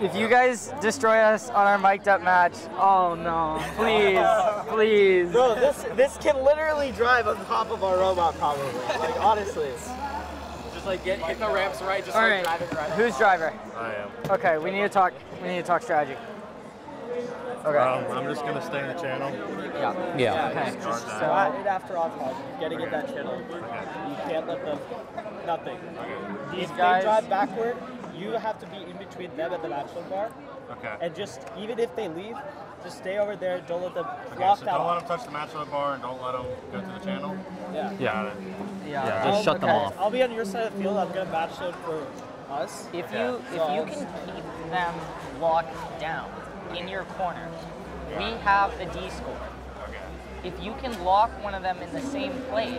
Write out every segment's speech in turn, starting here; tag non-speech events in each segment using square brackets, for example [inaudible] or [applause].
If you guys destroy us on our mic'd up match, oh no, please, [laughs] please. Bro, this this can literally drive on top of our robot probably. Like honestly. Just like get hit the ramps right, just All like right, driving right. who's driver? I am. Okay, we need to talk. We need to talk strategy. Okay. Um, I'm just gonna stay in the channel. Yeah. Yeah. Okay. So So right after autopilot, you gotta get that channel. You can't let them nothing. these If guys. they drive backward, you have to be in between them and the bachelor bar. Okay. And just even if they leave, just stay over there. Don't let them Okay, block so that don't let them touch the match bar and don't let them go to the channel. Yeah. Yeah. Yeah. Yeah, just shut them off. I'll be on your side of the field. I'm gonna match load for us. If Okay. you if you can keep them locked down in your corner, we have a D score. Okay. If you can lock one of them in the same place,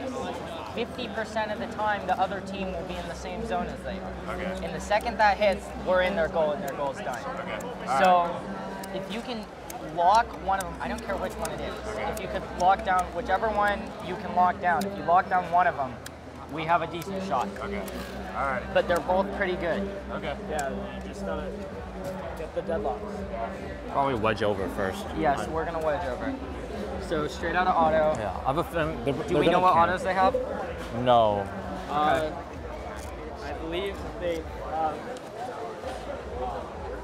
50% of the time the other team will be in the same zone as they are. Okay. And the second that hits, we're in their goal and their goal's done. Okay. So if you can lock one of them, I don't care which one it is. If you could lock down whichever one you can lock down, if you lock down one of them, we have a decent shot. Okay. All right. But they're both pretty good. Okay. Yeah, you just gotta get the deadlocks. Probably wedge over first. Yes, we're gonna wedge over. So straight out of auto. Yeah. I have a feeling. they're- Do they're we know what camp. autos they have? No. Uh, I believe they. Uh,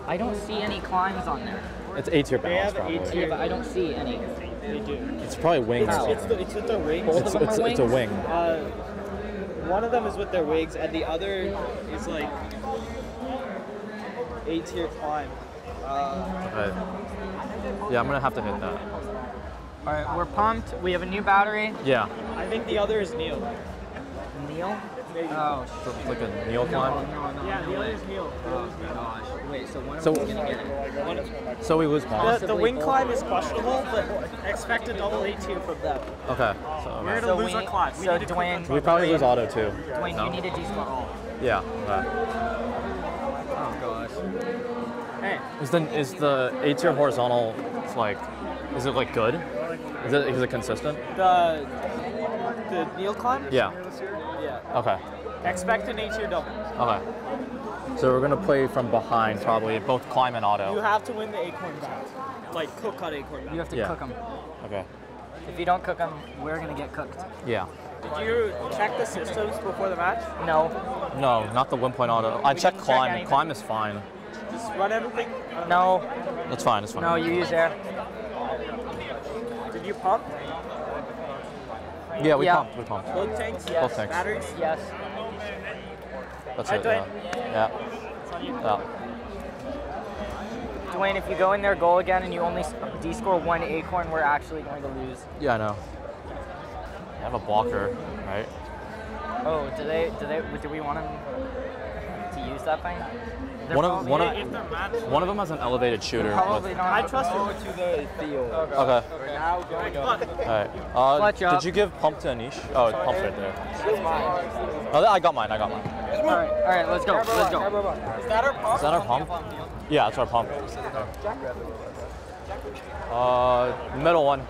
I don't see any climbs on there. It's A tier They balance. have Probably. A tier. Yeah, but I don't see any. they do. It's probably wings. It's, though. it's, the, it's with the wings. Both It's, of them it's, are it's a wing. Uh, one of them is with their wigs, and the other is like A tier climb. Uh, Right. Yeah, I'm gonna have to hit that. All right, we're pumped. We have a new battery. Yeah. I think the other is Neil. Neil? Maybe. Oh, So it's like a Neil climb. no, no. yeah, the other is Neil. Oh gosh. Wait, so one of So- them's gonna get it. So we lose The, the wing climb is questionable, but expect a double A tier from them. Okay. So, We're gonna lose we- our climb. We so need to Dwayne- we probably lose auto too. Dwayne, No? you need a D score all. Yeah. Okay. Oh gosh. Hey, Is the is the A tier horizontal it's like is it like good? Is it is it consistent? the the Neil climb? Yeah. Yeah. Okay. Expect an A tier double. Okay. So we're gonna play from behind probably both climb and auto. You have to win the acorn battle. Like cook cut acorn You have to Yeah. cook them. Okay. If you don't cook them, we're gonna get cooked. Yeah. Did you check the systems before the match? No. No, not the one-point auto. I checked didn't check climb. anything. Climb is fine. Just run everything. No. That's fine. That's fine. No, you use air. Did you pump? Yeah, we Yeah. pumped. We pumped. Both tanks? Yes. Both tanks. Batteries? Yes. That's I it. do Yeah. Yeah. It's on you. yeah. Dwayne, if you go in their goal again and you only D score one acorn, we're actually going to lose. Yeah, I know. I have a blocker, right? Oh, do they? Do they? Do we want them to use that thing? They're One of one of if one of them has an elevated shooter. Probably with- not. I trust you. to the field. Okay. Now go go. All right. Uh, Clutch up. did you give pump to Anish? Oh, pump's right there. Oh, I got mine. I got mine. All right, all right, let's go. Let's go. Is that our pump? Is that our pump? Yeah, that's our pump. Uh, middle one.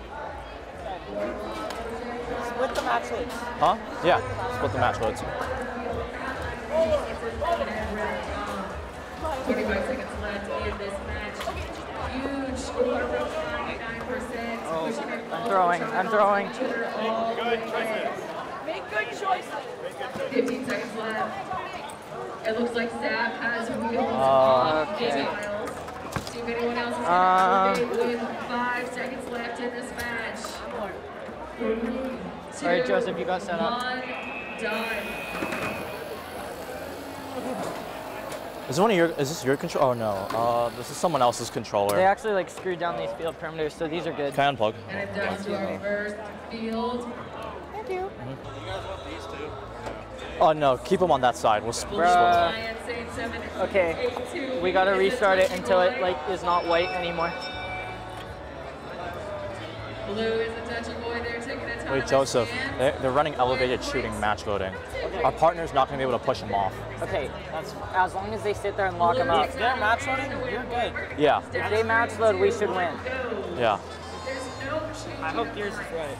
Split the match leads. Huh? Yeah. Split the match loads. 45 seconds left in this match. Huge score, 99%. Oh, I'm throwing. I'm throwing. Make good choices. 15 seconds left. It looks like Zap has wheels on okay. Miles. See if anyone else is going to elevate with five seconds left in this match. Three, All right, Joseph, you got set up. One, done. Is one of your? Is this your control? Oh no. Uh, this is someone else's controller. They actually like screwed down these field perimeters, so these are good. Can I unplug? And it does to our reverse field. Oh no, keep them on that side. We'll split. Bruh. Lions eight, seven, Okay, we gotta restart it until it like is not white anymore. Blue is a touchy boy. They're taking a ton Wait, Joseph. stands. They, they're running elevated shooting match loading. Our partner's not gonna be able to push them off. Okay, that's as long as they sit there and lock them up. If they're match loading, you're good. Yeah. If they match load, we should win. Yeah. There's no change I hope Gears is right.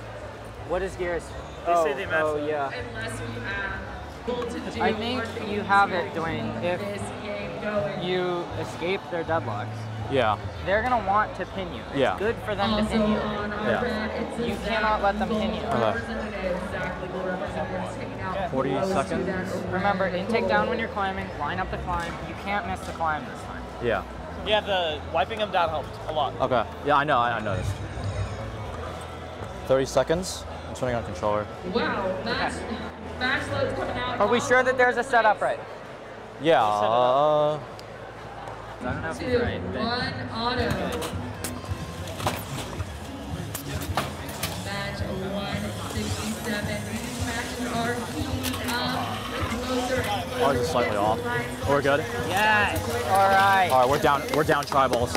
What is gears? They oh, say they match oh load. yeah. unless we add able to do I think you have it, Dwayne. If this game. going. you escape their deadlocks, Yeah. they're gonna want to pin you. It's Yeah. good for them to pin you. Yeah. brand, it says You cannot let them pin you. Okay. representative, Zach Legal representatives taking out 40 seconds. Remember, intake down when you're climbing, line up the climb. You can't miss the climb this time. Yeah. Yeah, the wiping them down helped a lot. Okay. Yeah, I know. I, I noticed. 30 seconds. I'm turning on controller. Wow, max, max load's coming out. Are we sure that there's a setup right? Yeah. Uh, I don't know if Two, he's right. but- one, auto. Match 167. These matches are heating up ours is slightly off. We're good. Yes. All right. All right, we're down. We're down triballs.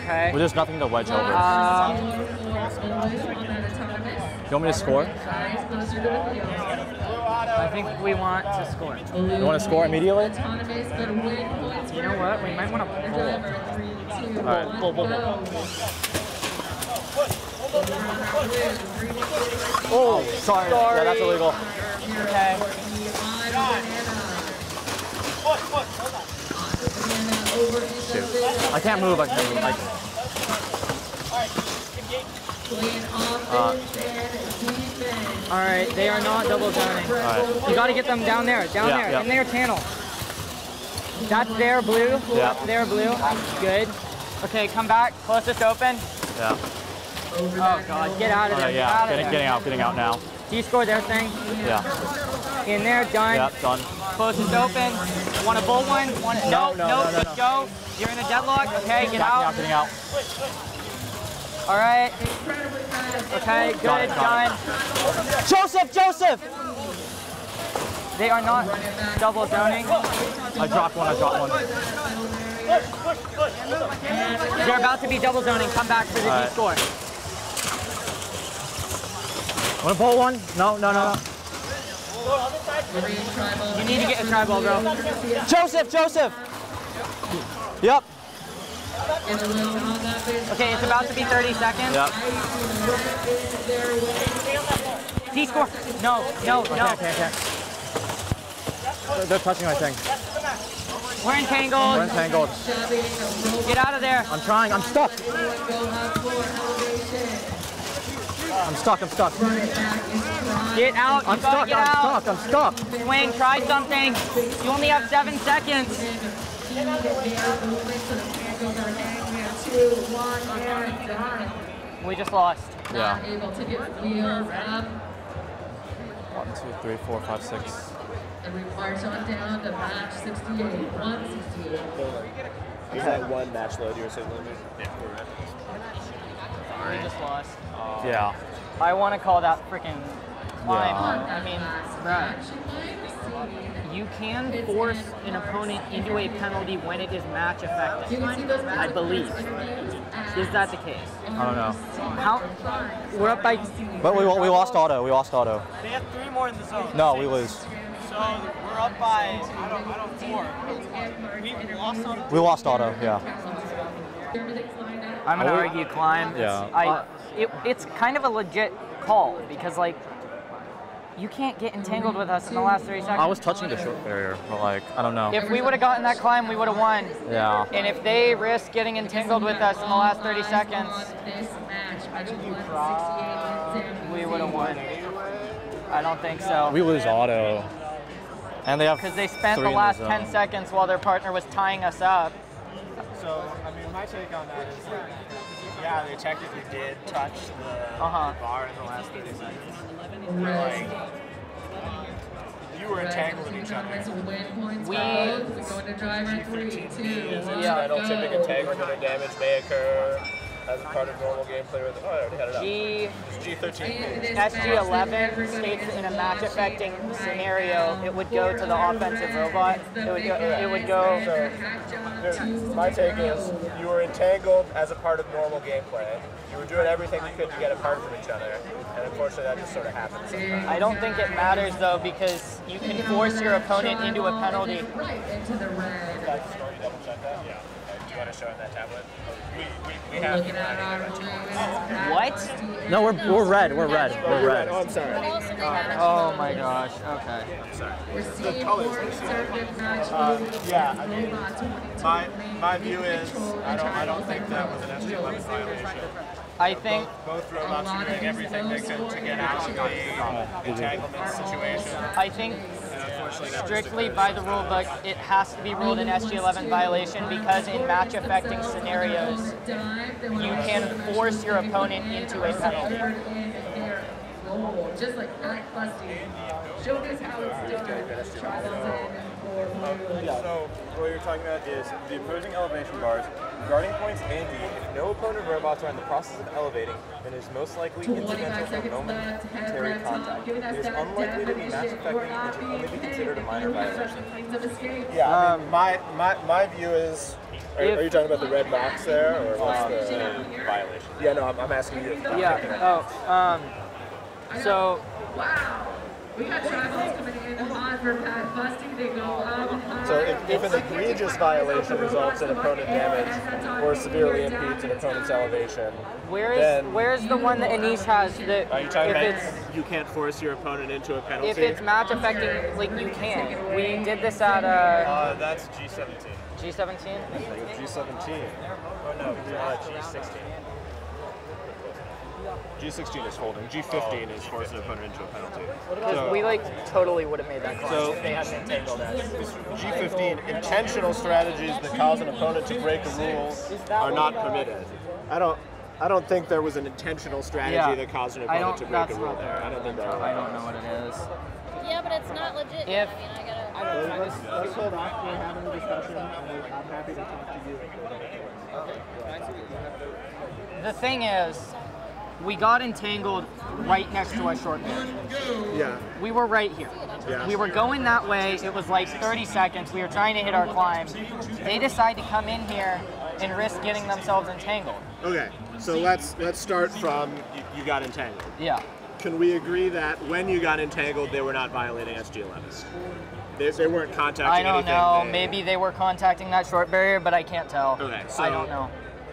Okay. Well, there's nothing to wedge over. Um, you want me to score? I think we want to score. You want to score immediately? You know what? We might wanna pull. All right. Pull, pull, pull. Oh, sorry. Yeah, that's illegal. Okay. Shoot. I can't move. I can't move. I, All right. They are not double all right. You got to get them down there. Down Yeah, there. yeah. In their channel. That's their blue. Yeah. Their blue. Good. Okay, come back. Closest open. Yeah. Oh God, get out of there. right, yeah. out Getting, there. getting out. Getting out now. He scored their thing. Yeah. In there, done. Yeah. Done. Closest open. Want a bull one? Want a, no, No, no, no, no, no, go. You're in a deadlock. Okay, get out. out. Getting out. All right. Okay, good, Got it, got done. Joseph. Joseph. They are not double zoning. I dropped one. I dropped one. They're about to be double zoning. Come back for the All D score. Want to pull one? No. No. No. no. You need to get a triball, bro. Joseph. Joseph. Yep. Okay, it's about to be 30 seconds. Yep. D score. No, no, no. Okay. Okay. They're, they're touching my thing. We're entangled. We're entangled. Get out of there. I'm trying. I'm stuck. I'm stuck. I'm stuck. Get out. I'm stuck. get I'm out. stuck. I'm stuck. Swing, try something. You only have seven seconds. We just lost. Yeah. Able to get wheels up One, two, three, four, five, six. and we march on down to match 68, 168. Is that one match load you were signaling me? We just lost. Yeah. I want to call that freaking climb. Yeah. I mean, Last bruh, match, you might see you can force an opponent into a penalty when it is match You effective. can see those I believe. Is that the case? I don't know. How? We're up by. But we, we lost auto. We lost auto. They have three more in the zone. No, we lose. So we're up by, I don't, I don't, four. We lost on We lost auto. Yeah. Everything's lined up. I'm gonna Are argue climb. Yeah. I. It, it's kind of a legit call because like, you can't get entangled with us in the last three seconds. I was touching the short barrier, but like, I don't know. If we would have gotten that climb, we would have won. Yeah. And if they risk getting entangled with us in the last 30 seconds, On this match, match 168 we would have won. I don't think so. We lose auto. And they have Because they spent the last zone. 10 seconds while their partner was tying us up. So, I mean, my take on that is, yeah, they technically did touch the Uh-huh. bar in the last 30 seconds. Like, you were entangled with each other. We- We go into driver three, two, one, Yeah. go. typic entanglement or damage may occur as a part of normal gameplay with, oh, I already had it up. G, It's G13. And this SG11 states in a match affecting scenario, it would go to the offensive robot. It would go, it would go, My take is you were entangled as a part of normal gameplay. You were doing everything you could to get apart from each other, and unfortunately that just sort of sometimes. I don't think it matters though because you can force your opponent into a penalty. Right into the red. You double check that? Yeah. you want to show in that tablet? We, we, we We're have looking at our What? No, we're, we're red. We're red. We're red. Oh, I'm sorry. Oh my gosh. Okay. We're seeing more conservative match Uh, yeah, I mean, robots My, my view is, I don't, I don't think that was an SG-11 violation. I think Both robots are doing everything they could to get out of the entanglement situation. I think strictly by the rule book, it has to be ruled an SG11 violation because in match affecting scenarios, you can force your opponent into a penalty. Just like that busting. Show us how it's or So what you're talking about is the opposing elevation bars, guarding points A and D. If no opponent robots are in the process of elevating, then it is most likely 25 incidental or seconds left. Head momentary contact. It is unlikely to be match definition. You are affecting not and should being only be considered a minor violation. the means of escape. Yeah, I Um, my, my, my view is, are, are you talking about the red box there, or what's Um, the? so violation. Yeah, no, I'm, I'm asking you. Yeah. Oh. Um. So Wow. We got triballs coming in hot for Pat busting. They go up high. So if, if an egregious violation results in opponent damage or severely impedes an opponent's elevation, where is Then- where's the one that Anish has that are you talking if about it's you can't force your opponent into a penalty? if it's match affecting like you can. We did this at uh, uh, that's G17. G17. G17. Oh no, uh, G16. G16 is holding. G15 is forcing an opponent into a penalty. Because we like totally would have made that call So- if they hadn't entangled us. G15 intentional strategies that cause an opponent to break a rule are not permitted. I don't. I don't think there was an intentional strategy Yeah. that caused an opponent to break a That's rule not there. I don't think that. I don't know what it is. Yeah, but it's not legit. If- I mean, I gotta. Let's, let's hold off. We're having a discussion. I'm happy to talk to you. The thing is, we got entangled right next to a short man. Yeah. We were right here. Yeah. We were going that way. It was like 30 seconds. We were trying to hit our climb. They decide to come in here and risk getting themselves entangled. Okay. So let's let's start from you, you got entangled. Yeah. Can we agree that when you got entangled, they were not violating SG11? They, they weren't contacting I don't anything. know. they- Maybe they were contacting that short barrier, but I can't tell. Okay, so I don't know.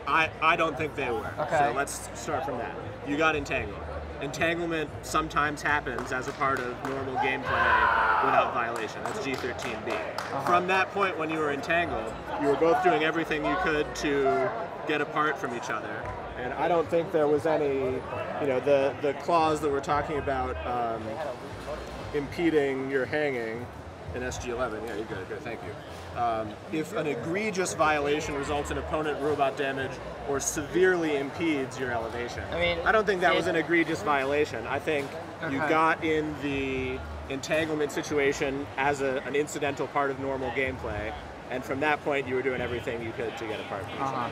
I, I don't think they were. Okay. So let's start from that. You got entangled. Entanglement sometimes happens as a part of normal gameplay without violation. That's G13B. Uh-huh. From that point when you were entangled, you were both doing everything you could to get apart from each other. And I don't think there was any, you know, the, the clause that we're talking about um, impeding your hanging in SG11. Yeah, you're good. Good, thank you. Um, if an egregious violation results in opponent robot damage or severely impedes your elevation, I mean, I don't think that was an egregious violation. I think you got in the entanglement situation as a, an incidental part of normal gameplay, and from that point, you were doing everything you could to get apart from Uh-huh.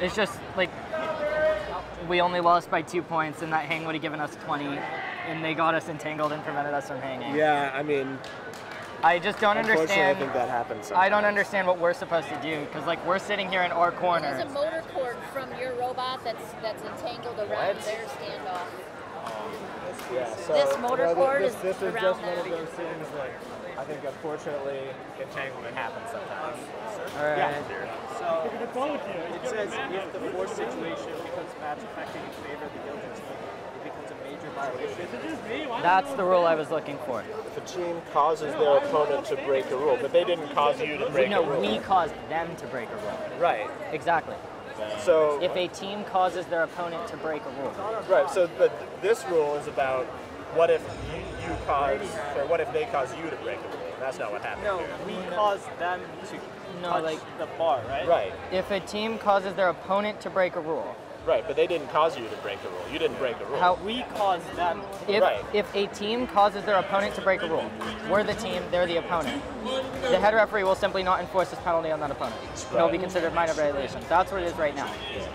It's just like we only lost by two points, and that hang would have given us 20, and they got us entangled and prevented us from hanging. Yeah, I mean, I just don't unfortunately, I understand. think that happens. I don't understand what we're supposed to do because like we're sitting here in our corner. There's a motor cord from your robot that's that's entangled around What? their standoff. Yeah, so, This motor you know, cord this, is this is around just one of those things like I think unfortunately entanglement happens sometimes. All right. So it says if the force situation becomes match affecting in favor of the guilty team, it becomes a major violation. That's the rule I was looking for. If a team causes their opponent to break a rule, but they didn't cause you to break no, a rule. No, we caused them to break a rule. right. Exactly. So If a team causes their opponent to break a rule. right. So but this rule is about what if you, you cause or what if they cause you to break a rule? That's not what happened. No, here. we caused them to No, touch like- the bar, right? Right. If a team causes their opponent to break a rule, Right. But they didn't cause you to break a rule. You didn't break a rule. how We caused them. if Right. if a team causes their opponent to break a rule, we're the team, they're the opponent. The head referee will simply not enforce this penalty on that opponent. It'll be considered minor violation. That's what it is right now.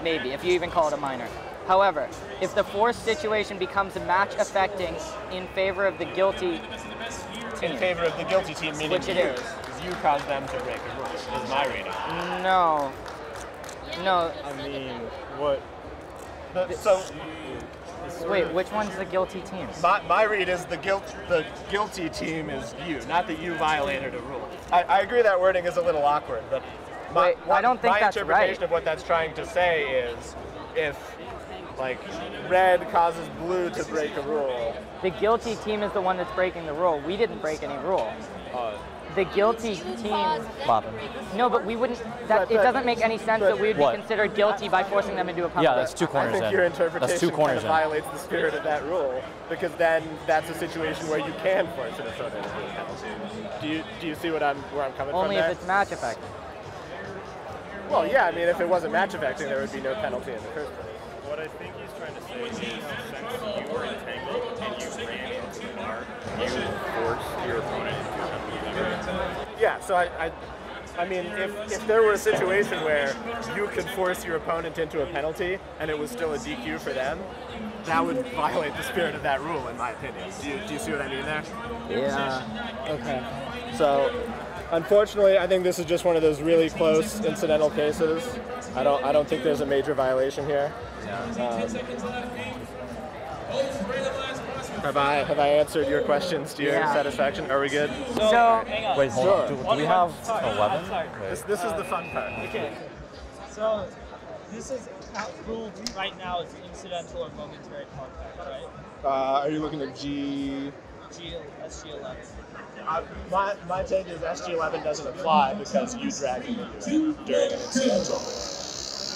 Maybe, if you even call it a minor. However, if the force situation becomes match affecting in favor of the guilty team, in favor of the guilty team, meaning Which it you, is. 'cause you caused them to break a rule. Is my reading. no, no. I mean, What? So Wait, which one's the guilty team? my, my read is the guilt the guilty team is you, not that you violated a rule. I, I agree that wording is a little awkward, but my, Wait, I don't think my that's interpretation right. of what that's trying to say is if like red causes blue to break a rule. The guilty team is the one that's breaking the rule. We didn't break any rule. Uh, The guilty team. Bob. No, but we wouldn't. That But- it doesn't make any sense that we would What? be considered guilty by forcing them into a penalty. Yeah, that's two I corners think in. your interpretation That's two kind corners of in. violates the spirit of that rule because then that's a situation where you can force an opponent into a penalty. Do you do you see what I'm where I'm coming from? Only from? if there? it's match effect. Well, yeah, I mean, if it wasn't match affecting, there would be no penalty in the first place. What I think he's trying to say is since you were entangled and you ran into the bar, you forced your opponent into a penalty. Yeah, so I, I, I mean, if, if there were a situation where you could force your opponent into a penalty and it was still a DQ for them, that would violate the spirit of that rule, in my opinion. Do you, do you see what I mean there? Yeah. Okay. So, unfortunately, I think this is just one of those really close incidental cases. I don't, I don't think there's a major violation here. Um, have I, have I answered your questions to your Yeah. satisfaction? Are we good? So Wait, hold Sure. on. Do, do we have 11? This, this is the fun part. Okay. So this is out ruled right now as incidental or momentary contact, right? Uh, are you looking at G? G SG11. Uh, my, my take is SG11 doesn't apply because you dragged him into it during an incidental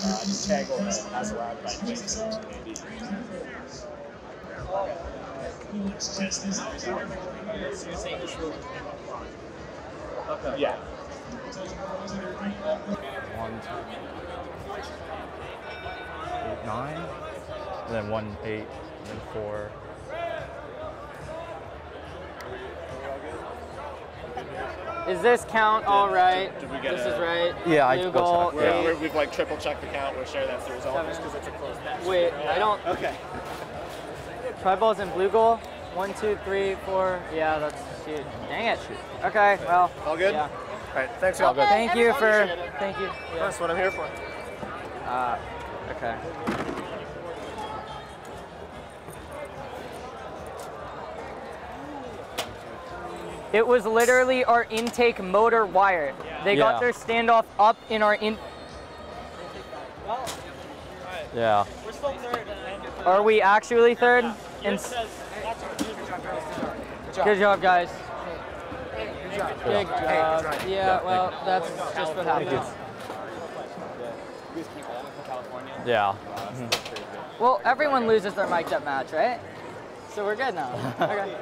uh, entanglement as allowed by G. Okay, so you're saying this Okay. Yeah. One, two, eight, nine. And then one, eight, and then four. is this count all right? Did we get this a- is right. Yeah, I double goal, checked, yeah. We're, we've like triple checked the count. We're sure that's the result just because it's a close match. Wait, I don't. Okay. Triballs in blue goal. One, two, three, four. Yeah, that's shoot. Dang it. Okay, well. All good? Yeah. All right. Thanks, y'all. Thank you for. Thank you. That's what I'm here for. Uh, okay. It was literally our intake motor wire. They Yeah. got their standoff up in our in. Well, Yeah. we're still third. Are we actually third? It And says that's our good. good job, guys. Good job. Yeah. Well, that's just what happens. Yeah. Mm-hmm. Well, everyone loses their mic'd up match, right? So we're good now. [laughs] Okay.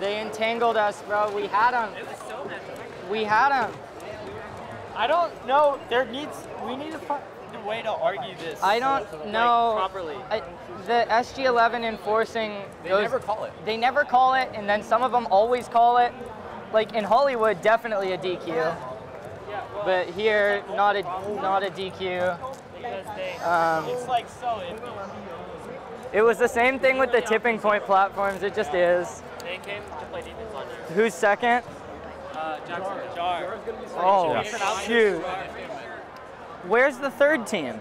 They entangled us, bro. We had them. We had them. I don't know. There needs we need to a way to argue this. I don't like, know. properly. I, the SG11 enforcing. They never call it. They never call it, and then some of them always call it. Like in Hollywood, definitely a DQ. But here, not a not a DQ. they, Um, it's like so It was the same thing with the tipping point platforms. It just is. they came to play defense on you. Who's second? Uh, Jackson Jar. Oh Yeah. shoot! Where's the third team?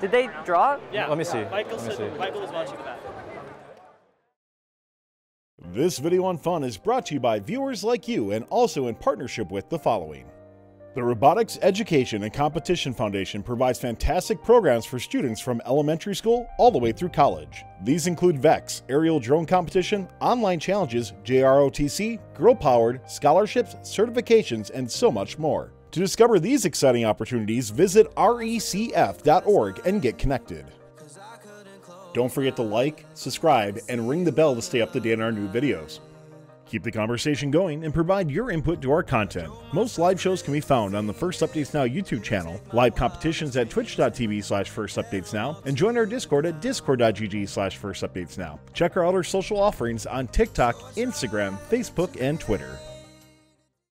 Did they draw? Yeah. Let me see. Michael Let me see. Michael was watching the back. This video on fun is brought to you by viewers like you and also in partnership with the following. The Robotics Education and Competition Foundation provides fantastic programs for students from elementary school all the way through college. These include VEX, aerial drone competition, online challenges, JROTC, girl powered, scholarships, certifications, and so much more. To discover these exciting opportunities, visit recf.org and get connected. Don't forget to like, subscribe, and ring the bell to stay up to date on our new videos. Keep the conversation going and provide your input to our content. Most live shows can be found on the First Updates Now YouTube channel, live competitions at twitch.tv slash first updates now, and join our Discord at discord.gg slash first updates now. Check our other social offerings on TikTok, Instagram, Facebook, and Twitter.